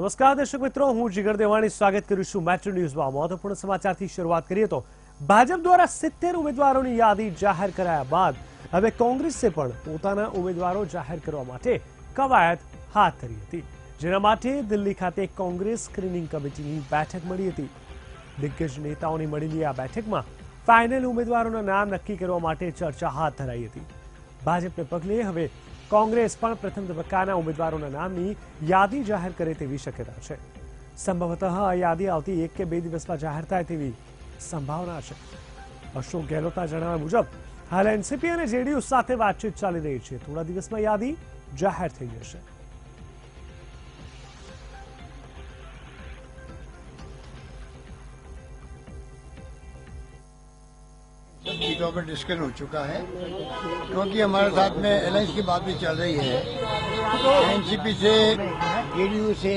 નમસ્કાર દર્શક મિત્રો, હું જીગર દેવાણી સ્વાગત કરું છું મેટ્રો ન્યૂઝમાં મહત્વપૂર્ણ સમાચારથી શરૂઆત કરીએ તો, ભાજપ દ્વારા સિત્તેર ઉમેદવારોની યાદી જાહેર કરાયા બાદ, હવે કોંગ્રેસે પણ પોતાના ઉમેદવારો જાહેર કરવા માટે કવાયત હાથ ધરી હતી. જેના માટે દિલ્હી ખાતે કોંગ્રેસ સ્ક્રીનિંગ કમિટીની બેઠક મળી હતી. દિગ્ગજ નેતાઓની મળેલી આ બેઠકમાં ફાઇનલ ઉમેદવારોના નામ નક્કી કરવા માટે ચર્ચા હાથ ધરાઈ હતી. ભાજપને પગલે હવે કોંગ્રેસ પણ પ્રથમ તબક્કાના ઉમેદવારોના નામની યાદી જાહેર કરે તેવી શક્યતા છે. સંભવતઃ આ યાદી આવતી એક કે બે દિવસમાં જાહેર થાય તેવી સંભાવના છે. અશોક ગેહલોતના જણાવ્યા મુજબ, હાલ એનસીપી અને જેડીયુ સાથે વાતચીત ચાલી રહી છે. થોડા દિવસમાં યાદી જાહેર થઈ જશે. सीटों पर डिस्कशन हो चुका है क्योंकि हमारे साथ में एलायंस की बात भी चल रही है। एनसीपी से जेडीयू से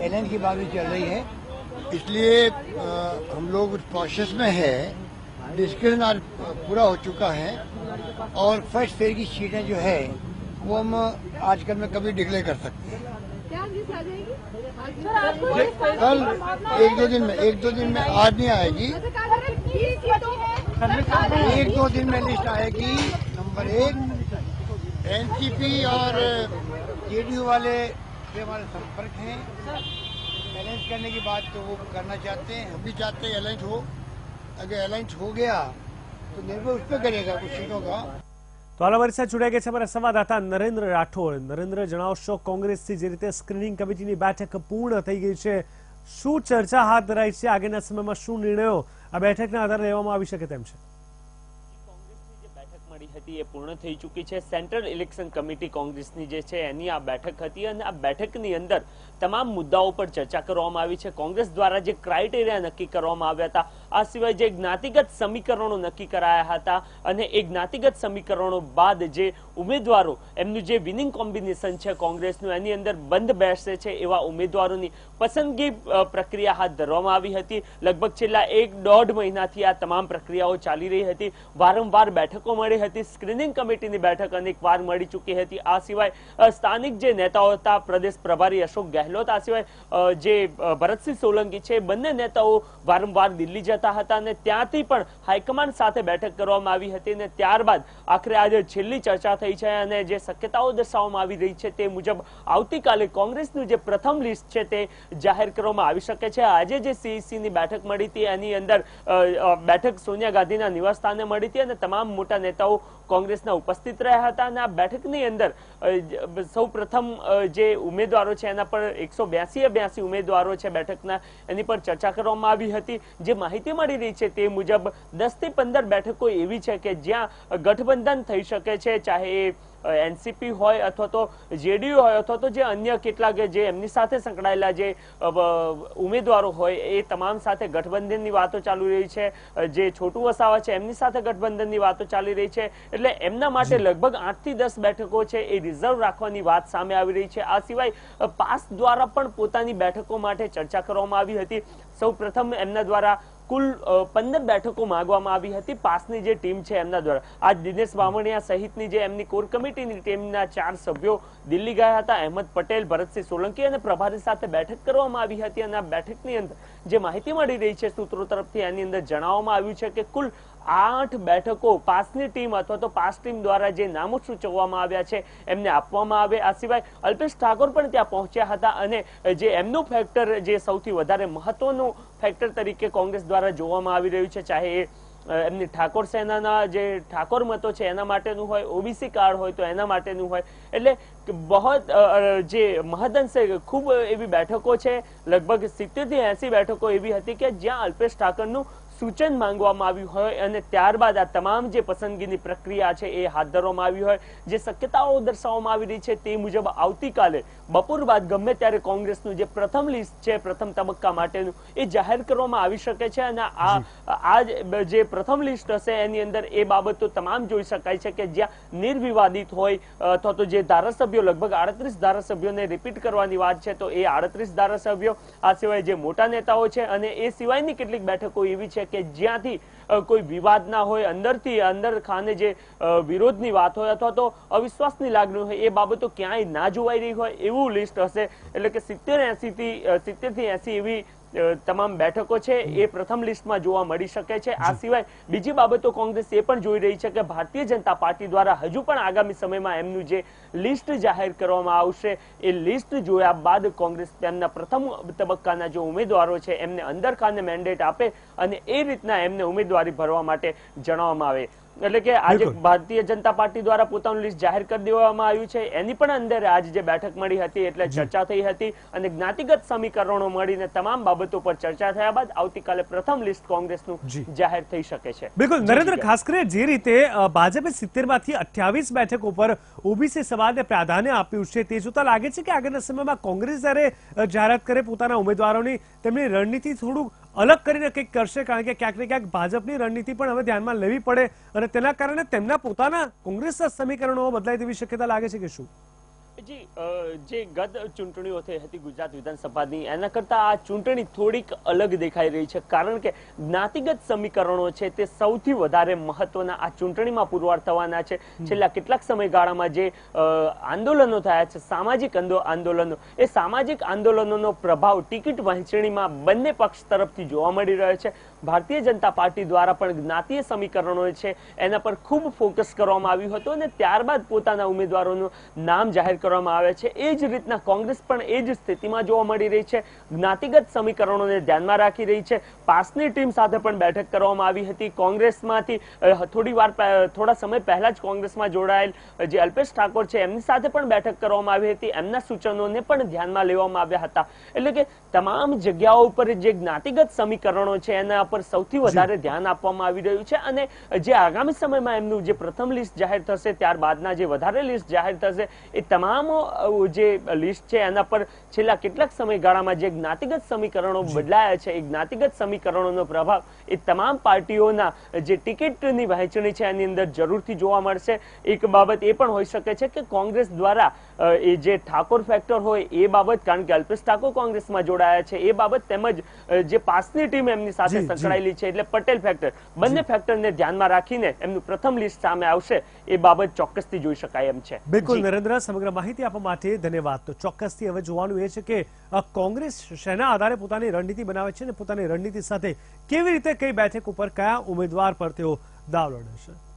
एलायंस की बात भी चल रही है। इसलिए हम लोग उस प्रोसेस में है। डिस्कशन आज पूरा हो चुका है और फ़र्स्ट फ़ेज़ की सीटें जो है वो हम आजकल में कभी डिक्लेयर कर सकते हैं। क्या लिस्ट आ जाएगी? सर आपको लिस्ट आ कल एक दो दिन में एक दो दिन में आज नहीं आएगी। जैसे कहा जा रहा है, तीन सीटों में एक दो दिन में लिस्ट आएगी नंबर एक एनसीपी और जेडीयू वाले से हमारे संपर्क हैं अलायंस करने की बात तो वो करना चाहते हैं हम भी चाहते हैं अलायंस हो अगर अलायंस हो गया तो निर्भर उस पर करेगा कुछ सीटों का તો હાલ અમારી સાથે જોડાઈ ગયા છે અમારા સંવાદદાતા નરેન્દ્ર રાઠોડ નરેન્દ્ર જણાવશો કોંગ્રેસથી જે રીતે સ્ક્રીનિંગ કમિટીની બેઠક પૂર્ણ થઈ ગઈ છે શું ચર્ચા હાથ ધરાઈ છે આગળના સમયમાં શું નિર્ણયો આ બેઠકના આધારે લેવામાં આવી શકે તેમ છે. મળી હતી એ પૂર્ણ થઈ ચૂકી છે. સેન્ટ્રલ ઇલેક્શન કમિટી કોંગ્રેસની જે છે એની આ બેઠક હતી અને આ બેઠકની અંદર તમામ મુદ્દાઓ પર ચર્ચા કરવામાં આવી છે. કોંગ્રેસ દ્વારા જે ક્રાઇટેરિયા નક્કી કરવામાં આવ્યા હતા, આ સિવાય જે જ્ઞાતિગત સમીકરણો નક્કી કરાયા હતા અને એ જ્ઞાતિગત સમીકરણો બાદ જે ઉમેદવારો, એમનું જે વિનિંગ કોમ્બિનેશન છે કોંગ્રેસનું, એની અંદર બંધ બેસશે છે એવા ઉમેદવારોની પસંદગી પ્રક્રિયા હાથ ધરવામાં આવી હતી. લગભગ છેલ્લા એક દોઢ મહિનાથી આ તમામ પ્રક્રિયાઓ ચાલી રહી હતી. વારંવાર બેઠકો મળી હતી. સ્ક્રીનિંગ કમિટીની બેઠક અનેક વાર મળી ચૂકી હતી. આ સિવાય સ્થાનિક જે નેતાઓ હતા, પ્રદેશ પ્રભારી અશોક ગેહલોત, આ સિવાય જે ભરતસિંહ સોલંકી છે, બંને નેતાઓ વારંવાર દિલ્હી જતા હતા અને ત્યાંથી પણ હાઈકમાન્ડ સાથે બેઠક કરવામાં આવી હતી અને ત્યારબાદ આખરે આજે છેલ્લી ચર્ચા થઈ છે અને જે શક્યતાઓ દર્શાવવામાં આવી રહી છે તે મુજબ આવતીકાલે કોંગ્રેસનું જે પ્રથમ લિસ્ટ છે તે જાહેર કરવામાં આવી શકે છે. આજે જે સીઈસીની બેઠક મળી હતી, એની અંદર બેઠક સોનિયા ગાંધીના નિવાસ સ્થાને મળી હતી અને તમામ મોટા નેતાઓ કોંગ્રેસના ઉપસ્થિત રહ્યા હતા અને આ બેઠકની અંદર સૌ પ્રથમ જે ઉમેદવારો છે એના પર એકસો બ્યાસી બ્યાસી ઉમેદવારો છે બેઠકના, એની પર ચર્ચા કરવામાં આવી હતી. જે માહિતી મળી રહી છે તે મુજબ દસથી પંદર બેઠકો એવી છે કે જ્યાં ગઠબંધન થઈ શકે છે, ચાહે એ એનસીપી હોય અથવા તો જેડીયુ હોય અથવા તો જે અન્ય કેટલાક જે એમની સાથે સંકળાયેલા જે ઉમેદવારો હોય એ તમામ સાથે ગઠબંધનની વાતો ચાલુ રહી છે. જે છોટું વસાવા છે એમની સાથે ગઠબંધનની વાતો ચાલી રહી છે. એટલે એમના માટે લગભગ આઠથી દસ બેઠકો છે એ રિઝર્વ રાખવાની વાત સામે આવી રહી છે. આ સિવાય પાસ દ્વારા પણ પોતાની બેઠકો માટે ચર્ચા કરવામાં આવી હતી. સૌ પ્રથમ એમના દ્વારા કુલ પંદર બેઠકો માંગવામાં આવી હતી પાસની જે ટીમ છે એમના દ્વારા. આજ દિનેશ બામણિયા સહિતની જે એમની કોર કમિટીની ટીમના ચાર સભ્યો દિલ્હી ગયા હતા. અહેમદ પટેલ, ભરતસિંહ સોલંકી અને પ્રભારી સાથે બેઠક કરવામાં આવી હતી અને આ બેઠકની અંદર જે માહિતી મળી રહી છે સૂત્રો તરફથી, એની અંદર જણાવવામાં આવ્યું છે કે કુલ આઠ બેઠકો પાસની ટીમ અથવા તો પાસ ટીમ દ્વારા જે નામો સૂચવવામાં આવ્યા છે એમને આપવામાં આવે. આ સિવાય અલ્પેશ ઠાકોર પણ ત્યાં પહોંચ્યા હતા અને જે એમનું ફેક્ટર જે સૌથી વધારે મહત્વનું ફેક્ટર તરીકે કોંગ્રેસ દ્વારા જોવામાં આવી રહ્યું છે ચાહે એમની ઠાકોર સેનાના જે ઠાકોર મતો છે એના માટેનું હોય ઓબીસી કાર્ડ હોય તો એના માટેનું હોય. એટલે અ, જે મહદઅંશે ખૂબ એવી બેઠકો છે લગભગ સિત્તેરથી એસી બેઠકો એવી હતી કે જ્યાં અલ્પેશ ઠાકરનું સૂચન માંગવામાં આવ્યું હોય અને ત્યારબાદ આ તમામ જે પસંદગીની પ્રક્રિયા છે એ હાથ ધરવામાં આવી હોય, જે શક્યતાઓ દર્શાવવામાં આવી રહી છે તે મુજબ આવતીકાલે બપોર બાદ ગમે ત્યારે કોંગ્રેસનું જે પ્રથમ લિસ્ટ છે પ્રથમ તબક્કા માટેનું એ જાહેર કરવામાં આવી શકે છે અને આ આ જે પ્રથમ લિસ્ટ હશે એની અંદર એ બાબતો તમામ જોઈ શકાય છે કે જ્યાં નિર્વિવાદિત હોય અથવા તો જે ધારાસભ્યો લગભગ આડત્રીસ ધારાસભ્યોને રિપીટ કરવાની વાત છે તો એ આડત્રીસ ધારાસભ્યો આ સિવાય જે મોટા નેતાઓ છે અને એ સિવાયની કેટલીક બેઠકો એવી છે છે કે જ્યાંથી કોઈ વિવાદ ના હોય અંદરથી અંદર ખાને જે વિરોધની વાત હોય અથવા તો અવિશ્વાસની લાગણી હોય એ બાબતો ક્યાંય ના જોવાઈ રહી હોય એવું લિસ્ટ હશે. એટલે કે સિત્તેર એસી થી સિત્તેરથી એસી એવી તમામ બેઠકો છે એ પ્રથમ લિસ્ટમાં જોવા મળી શકે છે. આ સિવાય બીજી બાબતો કોંગ્રેસ એ પણ જોઈ રહી છે કે ભારતીય જનતા પાર્ટી દ્વારા હજુ પણ આગામી સમયમાં એમનું જે લિસ્ટ જાહેર કરવામાં આવશે એ લિસ્ટ જોયા બાદ કોંગ્રેસ તેમના પ્રથમ તબક્કાના જે ઉમેદવારો છે એમને અંદર ખાને મેન્ડેટ આપે અને એ રીતના એમને ઉમેદવારી ભરવા માટે જણાવવામાં આવે. એટલે કે આજે ભારતીય જનતા પાર્ટી દ્વારા પોતાનું લિસ્ટ જાહેર કરી દેવામાં આવ્યું છે. એની પણ અંદર આજે જે બેઠક મળી હતી એટલે ચર્ચા થઈ હતી અને જ્ઞાતિગત સમીકરણો મળીને તમામ બાબતો પર ચર્ચા થયા બાદ આવતીકાલે પ્રથમ લિસ્ટ કોંગ્રેસનું જાહેર થઈ શકે છે. બિલકુલ. નરેન્દ્ર જી. ખાસ કરીને જે રીતે ભાજપે સિત્તેરમાંથી અઠ્યાવીસ બેઠકો પર ઓબીસી સમાજને પ્રાધાન્ય આપ્યું છે તે જોતા લાગે છે કે આગળના સમયમાં કોંગ્રેસ જયારે જાહેરાત કરે પોતાના ઉમેદવારોની તેમની રણનીતિ થોડું અલગ કરીને કંઈક કરશે, કારણ કે ક્યાંક ને ક્યાંક ભાજપની રણનીતિ પણ હવે ધ્યાનમાં લેવી પડે અને તેના કારણે તેમના પોતાના કોંગ્રેસના સમીકરણો બદલાય તેવી શક્યતા લાગે છે કે શું? જી જે ગત ચૂંટણીઓ થઈ હતી ગુજરાત વિધાનસભાની એના કરતા આ ચૂંટણી થોડીક અલગ દેખાઈ રહી છે. કારણ કે જ્ઞાતિગત સમીકરણો છે તે સૌથી વધારે મહત્વના આ ચૂંટણીમાં પુરવાર થવાના છે. છેલ્લા કેટલાક સમયગાળામાં જે આંદોલનો થયા છે સામાજિક આંદો- આંદોલનો એ સામાજિક આંદોલનોનો પ્રભાવ ટિકિટ વહેંચણીમાં બંને પક્ષ તરફથી જોવા મળી રહ્યો છે. ભારતીય જનતા પાર્ટી દ્વારા પણ જ્ઞાતીય સમીકરણો છે એના પર ખૂબ ફોકસ કરવામાં આવ્યું હતું અને ત્યારબાદ પોતાના ઉમેદવારોનું નામ જાહેર કરવામાં આવે છે. એ જ રીતના કોંગ્રેસ પણ એ જ સ્થિતિમાં જોવા મળી રહી છે. જ્ઞાતિગત સમીકરણોને ધ્યાનમાં રાખી રહી છે. પાસની ટીમ સાથે પણ બેઠક કરવામાં આવી હતી. કોંગ્રેસમાંથી થોડી વાર થોડા સમય પહેલા જ કોંગ્રેસમાં જોડાયેલ જે અલ્પેશ ઠાકોર છે એમની સાથે પણ બેઠક કરવામાં આવી હતી. એમના સૂચનોને પણ ધ્યાનમાં લેવામાં આવ્યા હતા. એટલે કે તમામ જગ્યાઓ ઉપર જે જ્ઞાતિગત સમીકરણો છે એના પર સૌથી વધારે ધ્યાન આપવામાં આવી રહ્યું છે અને જે આગામી સમયમાં એમનું જે પ્રથમ લિસ્ટ જાહેર થશે ત્યારબાદના જે વધારે લિસ્ટ જાહેર થશે એ તમામ અ, જે લિસ્ટ છે એના પર છેલ્લા કેટલાક સમયગાળામાં જે જ્ઞાતિગત સમીકરણો બદલાયા છે એ જ્ઞાતિગત સમીકરણોનો પ્રભાવ એ તમામ પાર્ટીઓના જે ટિકિટની વહેંચણી છે એની અંદર જરૂરથી જોવા મળશે. એક બાબત એ પણ હોઈ શકે છે કે કોંગ્રેસ દ્વારા એ જે ઠાકોર ફેક્ટર હોય એ બાબત કારણ કે અલ્પેશ ઠાકોર કોંગ્રેસમાં જોડાયા છે એ બાબત તેમજ જે પાસની ટીમ એમની સાથે. સંકળાયેલી છે એટલે પટેલ ફેક્ટર. બંને ફેક્ટરને ધ્યાનમાં રાખીને એમનું પ્રથમ લિસ્ટ સામે આવશે એ બાબત ચોક્કસથી જોઈ શકાય એમ છે. બિલકુલ નરેન્દ્ર સમગ્ર માહિતી આપવા માટે ધન્યવાદ. તો ચોક્કસથી હવે જોવાનું એ છે કે કોંગ્રેસ શેના આધારે પોતાની રણનીતિ બનાવે છે અને પોતાની રણનીતિ સાથે કેવી રીતે કઈ બેઠક ઉપર કયા ઉમેદવાર પર તેઓ દાવ લડે